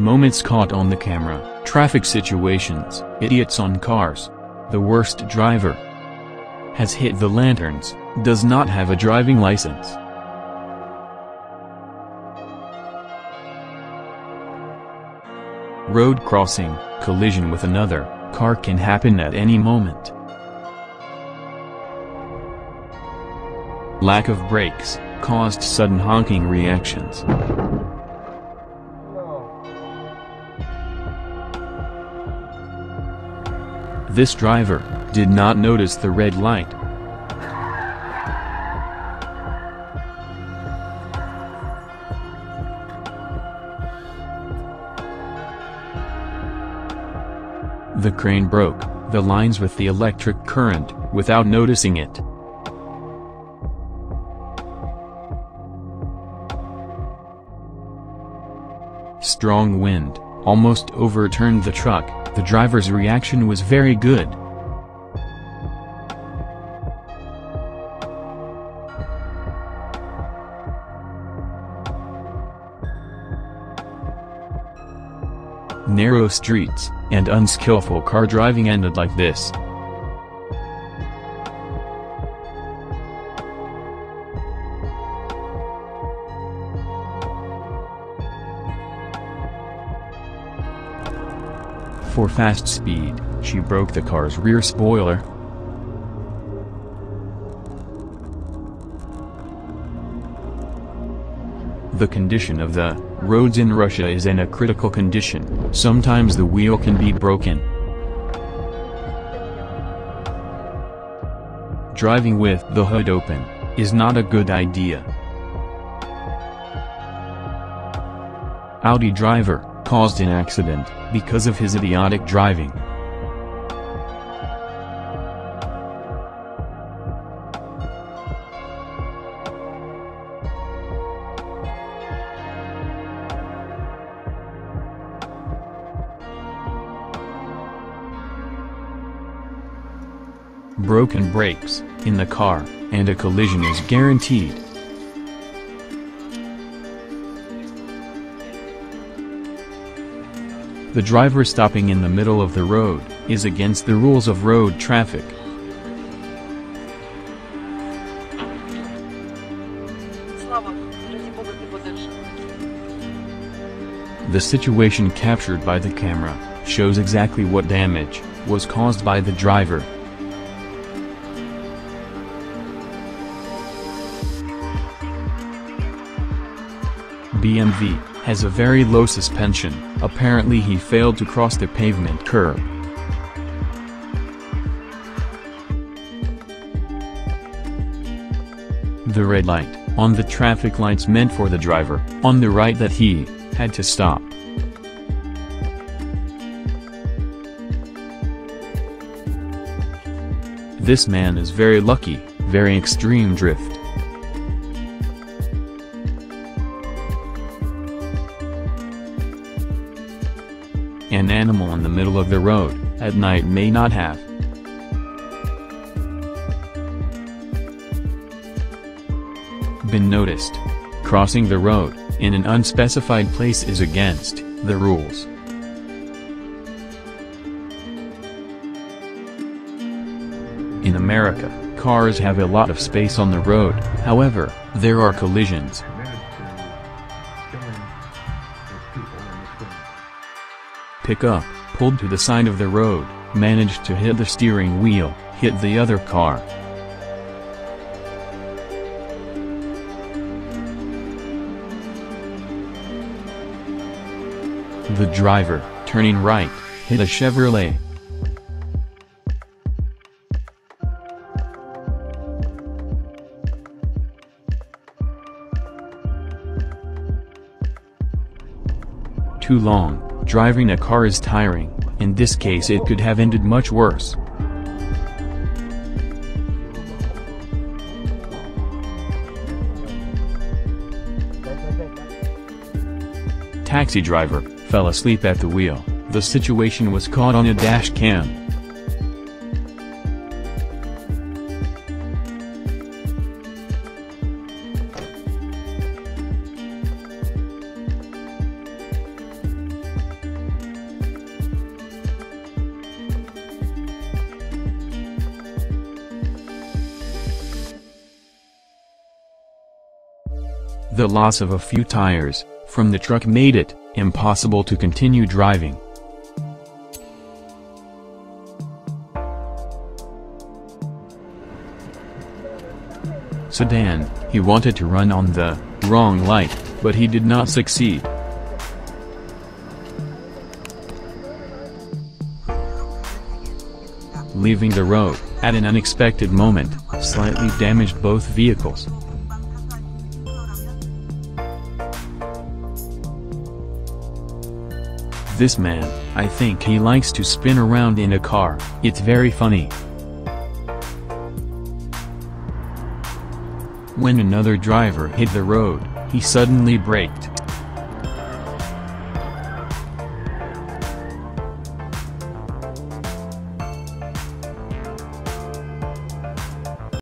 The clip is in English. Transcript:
Moments caught on the camera, traffic situations, idiots on cars. The worst driver has hit the lanterns, does not have a driving license. Road crossing, collision with another car can happen at any moment. Lack of brakes caused sudden honking reactions. This driver did not notice the red light. The crane broke the lines with the electric current without noticing it. Strong wind almost overturned the truck, the driver's reaction was very good. Narrow streets, and unskillful car driving ended like this. For fast speed, she broke the car's rear spoiler. The condition of the roads in Russia is in a critical condition, sometimes the wheel can be broken. Driving with the hood open is not a good idea. Audi driver caused an accident because of his idiotic driving. Broken brakes, in the car, and a collision is guaranteed. The driver stopping in the middle of the road, is against the rules of road traffic. The situation captured by the camera, shows exactly what damage, was caused by the driver. BMW, has a very low suspension, apparently he failed to cross the pavement curb. The red light, on the traffic lights meant for the driver, on the right that he, had to stop. This man is very lucky, very extreme drift. An animal in the middle of the road, at night may not have. Been noticed. Crossing the road, in an unspecified place is against, the rules. In America, cars have a lot of space on the road, however, there are collisions. Pickup, pulled to the side of the road, managed to hit the steering wheel, hit the other car. The driver, turning right, hit a Chevrolet. Too long, driving a car is tiring, in this case it could have ended much worse. Taxi driver, fell asleep at the wheel, the situation was caught on a dash cam. The loss of a few tires, from the truck made it, impossible to continue driving. Sedan, he wanted to run on the wrong light, but he did not succeed. Leaving the road, at an unexpected moment, slightly damaged both vehicles. This man, I think he likes to spin around in a car, it's very funny. When another driver hit the road, he suddenly braked.